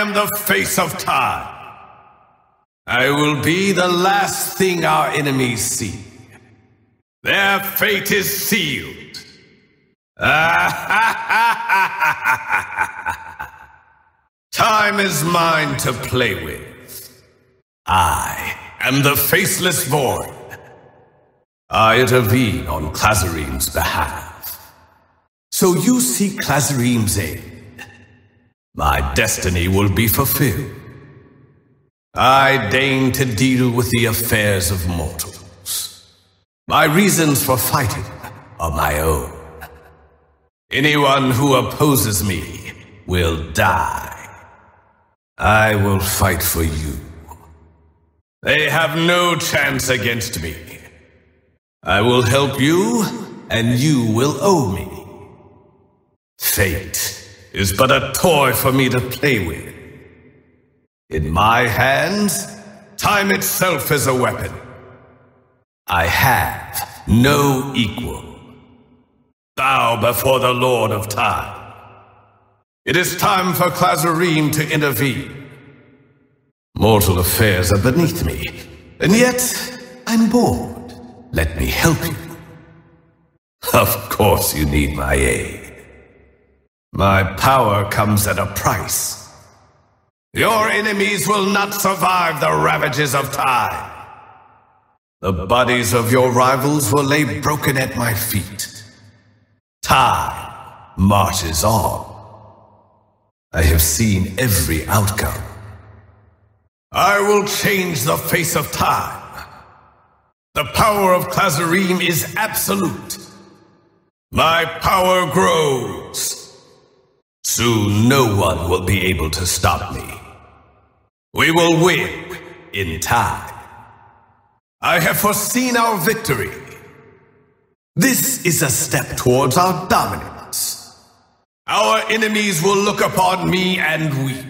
am the face of time. I will be the last thing our enemies see. Their fate is sealed. Time is mine to play with. I am the Faceless Void. I intervene on Claszureme's behalf. So you seek Claszureme's aid. My destiny will be fulfilled. I deign to deal with the affairs of mortals. My reasons for fighting are my own. Anyone who opposes me will die. I will fight for you. They have no chance against me. I will help you, and you will owe me. Fate is but a toy for me to play with. In my hands, time itself is a weapon. I have no equal. Bow before the Lord of Time. It is time for Claszureme to intervene. Mortal affairs are beneath me, and yet I'm bored. Let me help you. Of course you need my aid. My power comes at a price. Your enemies will not survive the ravages of time. The bodies of your rivals will lay broken at my feet. Time marches on. I have seen every outcome. I will change the face of time. The power of Claszureme is absolute. My power grows. Soon no one will be able to stop me. We will win in time. I have foreseen our victory. This is a step towards our dominance. Our enemies will look upon me and weep.